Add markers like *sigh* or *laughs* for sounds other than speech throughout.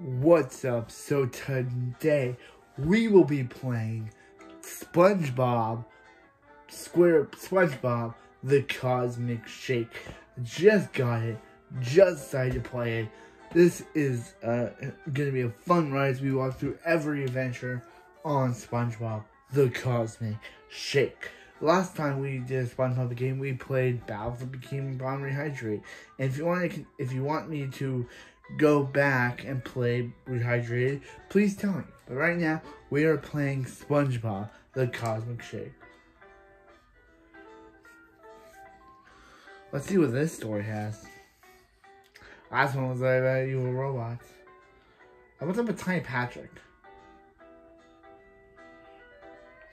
What's up? So today we will be playing SpongeBob Square SpongeBob the Cosmic Shake. Just got it. Just decided to play it. This is uh, gonna be a fun ride as we walk through every adventure on SpongeBob the Cosmic Shake. Last time we did SpongeBob game, we played Battle for Bikini Bottom Rehydrate. And if you want to, if you want me to go back and play Rehydrated, please tell me. But right now, we are playing SpongeBob the Cosmic Shake. Let's see what this story has. Last one was about evil robots. I What's up with Tiny Patrick?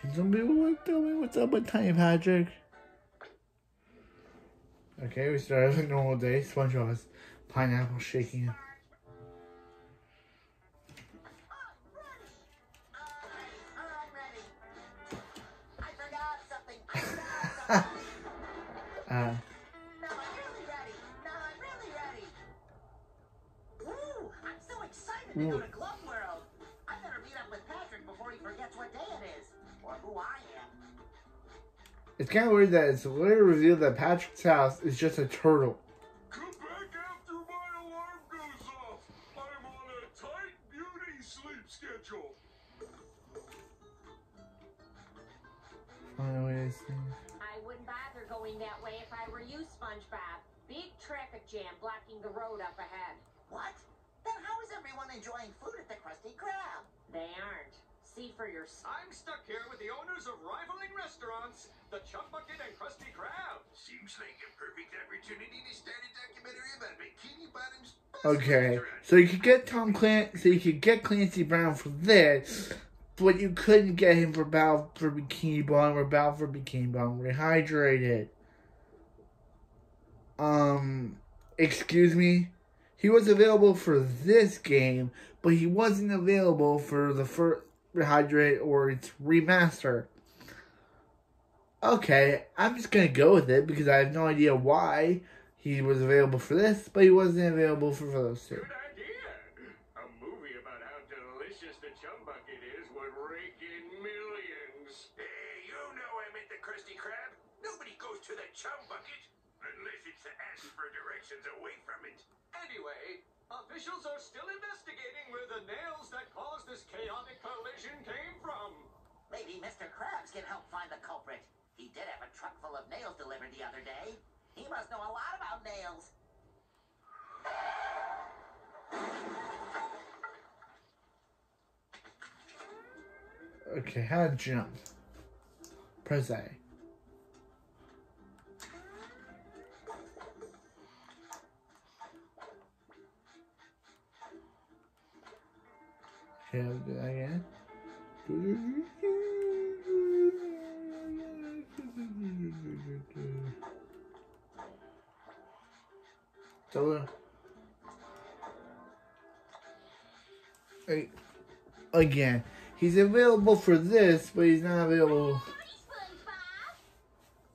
Can some people tell me what's up with Tiny Patrick? Okay, we started a normal day. SpongeBob has pineapple shaking it. *laughs* uh, to go to Glove World. I better meet up with Patrick before he forgets what day it is, or who I am. it's kind of weird that it's later revealed that Patrick's house is just a turtle. Find a way to see. I wouldn't bother going that way if I were you, SpongeBob. Big traffic jam blocking the road up ahead. What? Then how is everyone enjoying food at the Krusty Krab? They aren't. See for yourself. I'm stuck here with the owners of rivaling restaurants, the Chum Bucket and Krusty Krab. Seems like a perfect opportunity to start a documentary about Bikini Bottom's best Okay, so you could get Tom Clancy, so you could get Clancy Brown for this, but you couldn't get him for Battle for Bikini Bottom or Battle for Bikini Rehydrated. Um, excuse me? He was available for this game, but he wasn't available for the first Rehydrate or its remaster. Okay, I'm just gonna go with it because I have no idea why he was available for this, but he wasn't available for those two. Good idea. A movie about how delicious the Chum Bucket is would rake in millions. Hey, you know I meant the Krusty Krab. Nobody goes to the chum bucket unless it's to ask for directions away from it. Anyway, officials are still investigating where the nails that caused this chaotic collision came from. Maybe Mr. Krabs can help find the culprit. He did have a truck full of nails delivered the other day. He must know a lot about nails. Okay, how to jump? Press A. I'll do again. Hey, again, he's available for this, but he's not available. Hi, SpongeBob.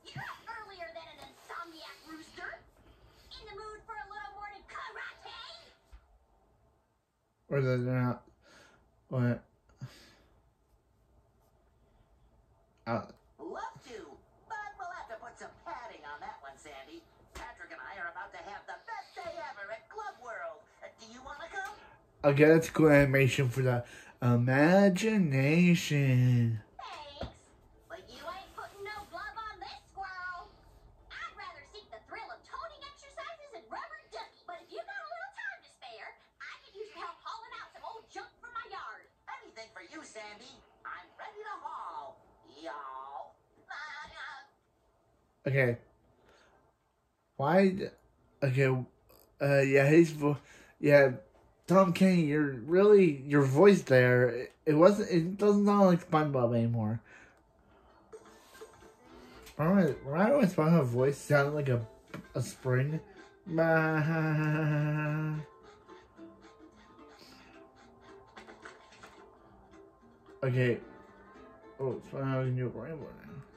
You're up earlier than an insomniac rooster. In the mood for a little morning karate? Or they're not. What? Uh, Love to, but we'll have to put some padding on that one, Sandy. Patrick and I are about to have the best day ever at Glove World. Uh, do you want to come? okay, that's cool animation for the imagination. Okay. Why? Okay. Uh, yeah, his vo- Yeah, Tom Kenny, you're really your voice there. It, wasn't. It doesn't sound like SpongeBob anymore. Remember, remember when SpongeBob's voice sounded like a a spring? Okay. Oh, SpongeBob's new rainbow now.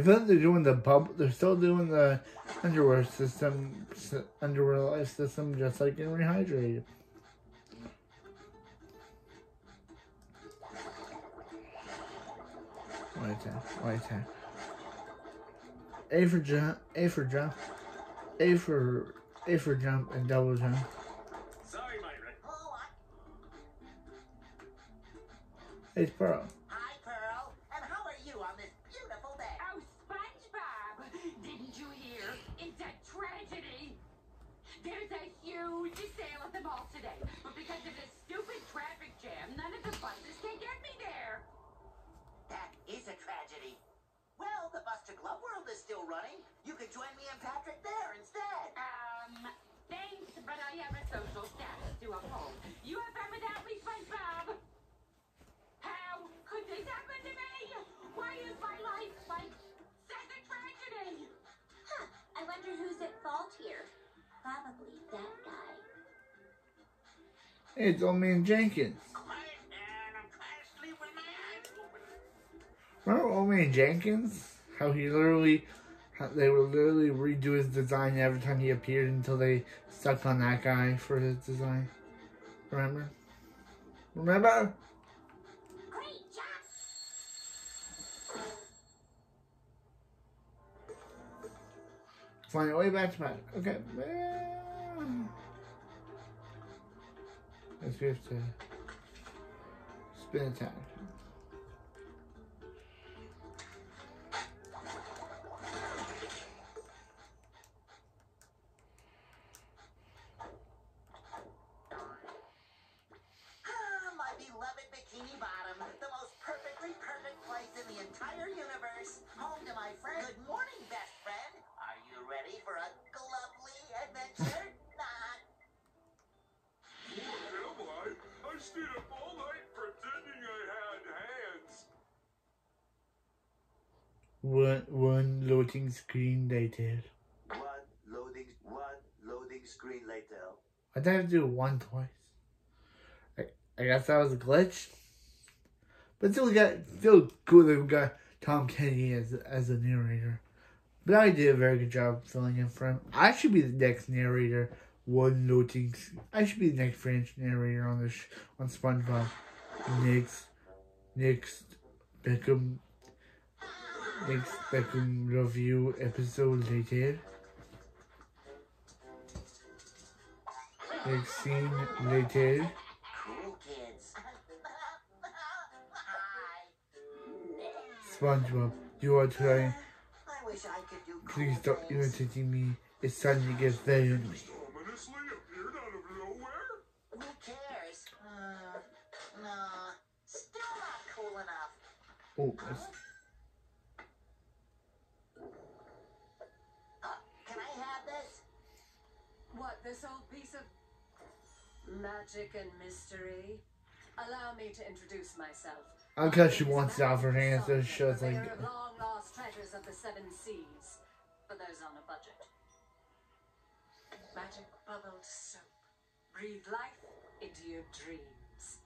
I feel like they're doing the bubble. They're still doing the underwear system, s- underwear life system, just like in Rehydrated. White attack, white attack. A for jump, A for jump, A for A for jump and double jump. Sorry, Myra. I... It's. Pearl. There's a huge sale at the mall today, but because of this stupid traffic jam, none of the buses can get me there. That is a tragedy. Well, the bus to Glove World is still running. You could join me and Patrick there instead. Um, thanks, but I have a social status to uphold. You have It's Old Man Jenkins. Remember Old Man Jenkins? How he literally, how they would literally redo his design every time he appeared until they stuck on that guy for his design. Remember? Remember? Find your way back to Magic. Okay. We have to spin attack. One, one loading screen later. One loading one loading screen later. I did have to do it one twice. I, I guess that was a glitch. But still got still cool that we got Tom Kenny as as a narrator. But I did a very good job filling in for him. I should be the next narrator. One loading. I should be the next French narrator on this on SpongeBob. Next, next Beckham. Next Beckham um, review episode later. Next scene later. Cool kids. Hi. SpongeBob, you are trying. I wish I could do cool Please stop irritating me. It's time to get very ugly. Me to introduce myself. because she wants to off her hands, so she shows like. Long lost treasures of the seven seas, for those on a budget. Magic bubbled soap. Breathe life into your dreams.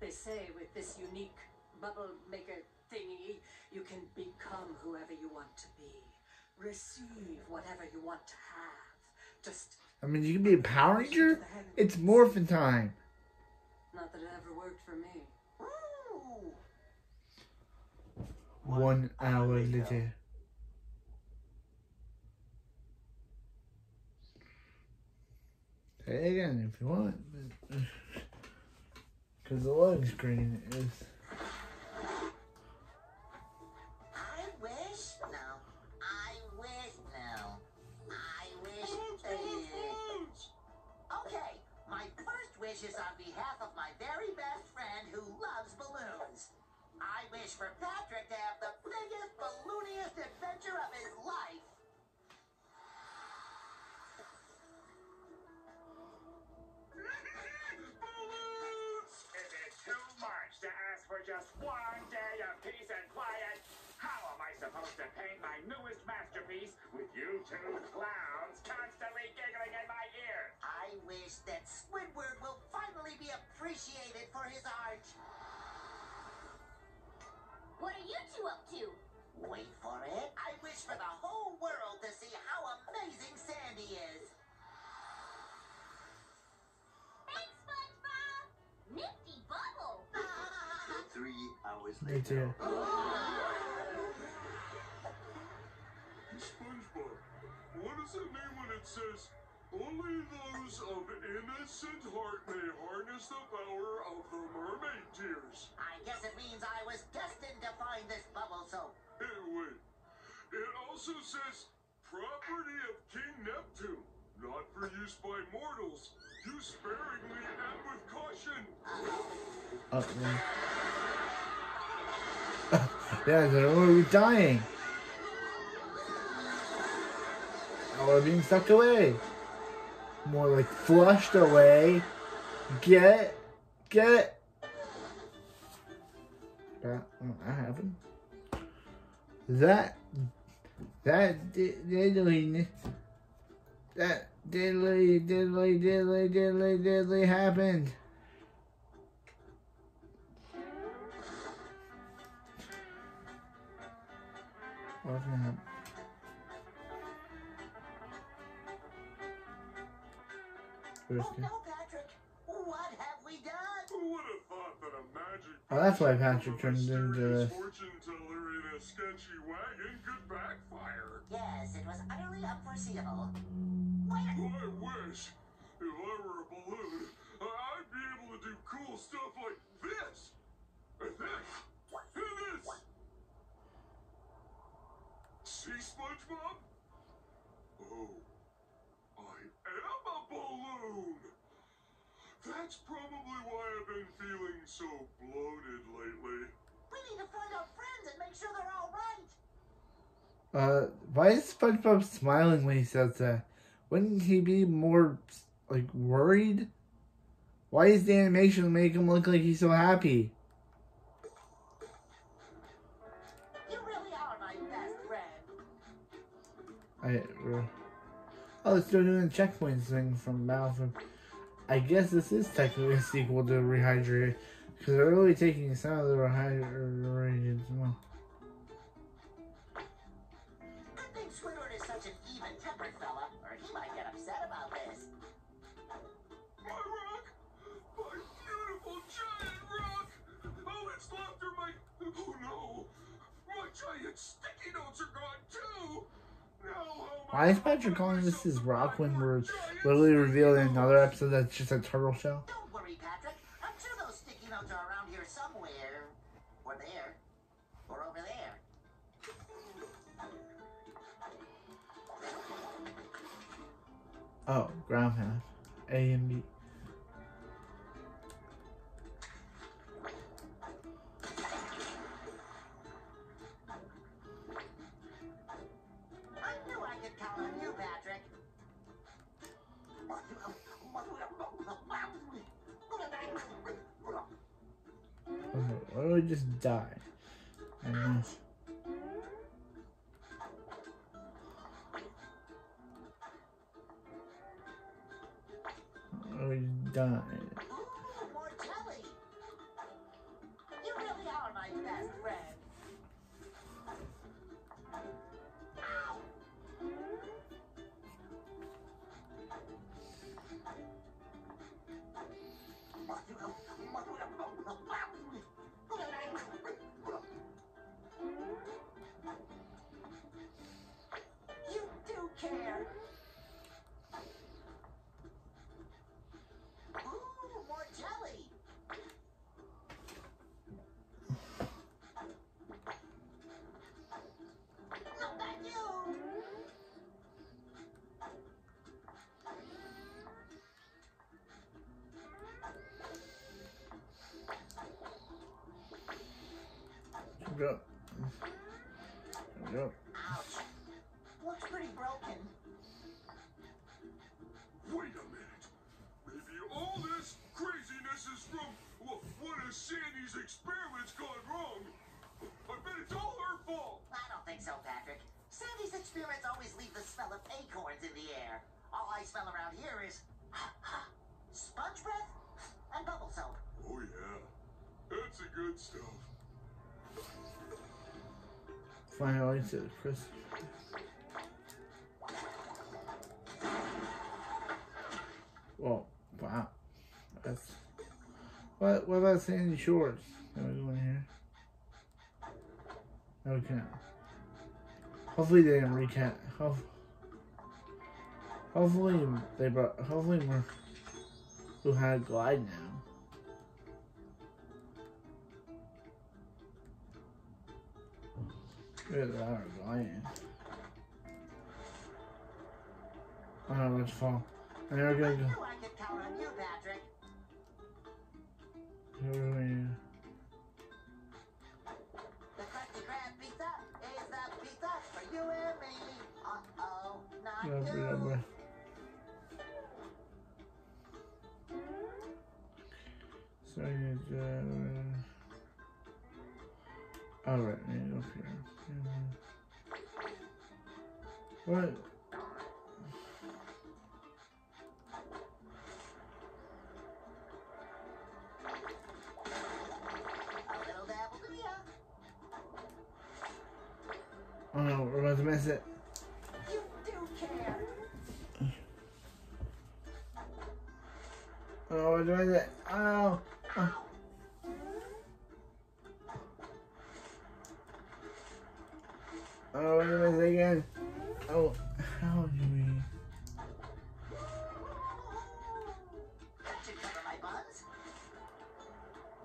They say with this unique bubble maker thingy, you can become whoever you want to be. Receive whatever you want to have. Just I mean, you can be a Power Ranger? It's morphin' time. Not that it ever worked for me. Ooh. One hour later. Say it again if you want. Because uh, the loading screen is. Wish for Patrick to have the biggest, ballooniest adventure of his life. Is it too much to ask for just one day of peace and quiet? How am I supposed to paint my newest masterpiece with you two clowns you two up to? Wait for it. I wish for the whole world to see how amazing Sandy is. Thanks, SpongeBob. Nifty bubble. *laughs* Three hours later. too. *laughs* SpongeBob, what does it mean when it says only those of innocent heart may harness the power of the mermaid tears? I guess it means I was destined to find this bubble soap. Hey, wait. It also says property of King Neptune, not for use by mortals. Use sparingly and with caution. Oh, yeah. *laughs* yeah, they're already dying. Or being sucked away. More like flushed away. Get, get. That, oh, that happened. That, that di- diddly, that diddly, diddly, diddly, diddly, diddly happened. What's gonna happen? Where's Oh no, Patrick. What have we done? Who would have thought that a magic Oh, that's why Patrick turned into mysterious this. fortune teller in a sketchy wagon could backfire? Yes, it was utterly unforeseeable. Where? I wish, if I were a balloon, I'd be able to do cool stuff like this, and this, and this. See, SpongeBob? Oh, I am a balloon. That's probably why I've been feeling so bloated lately. We need to find our friends and make sure they're all right. Uh, why is SpongeBob smiling when he says that? Wouldn't he be more like worried? Why is the animation make him look like he's so happy? You really are my best friend. I uh, oh, still doing checkpoints thing from Battlefield. I guess this is technically a sequel to Rehydrate, because they're really taking some of the Rehydrated as well. Why is Patrick calling this his rock when we're literally in another episode that's just a turtle shell? Don't worry, Patrick. I'm sure those sticky notes are around here somewhere. Or there. Or over there. Oh, ground half. A and B. why do we just die? Then- We died. Go. Go. Ouch. Looks pretty broken. Wait a minute. Maybe all this craziness is from well, one of Sandy's experiments gone wrong. I bet it's all her fault. I don't think so, Patrick. Sandy's experiments always leave the smell of acorns in the air. All I smell around here is *laughs* sponge breath and bubble soap. Oh yeah, that's the good stuff. Find audience at the press. Well, wow. That's what what about Sandy Shores? Can we go in here? No we can't. Hopefully they didn't recap hopefully Hopefully they brought hopefully we're who had glide now. Good at our gliding. I don't know what's fall. And they're I gonna knew go. I could count on you, Patrick. Here. The Krusty Krab pizza is the pizza for you and me. Uh-oh, not Rubber, you. rubber. So you uh, What? A little dabble to ya. Oh no, we're about to miss it. You do care. Oh, we're doing it.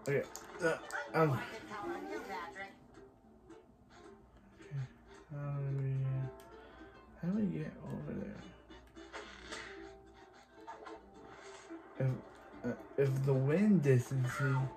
Okay. Uh, um, how do we? How do we get over there? If uh, if the wind distancing.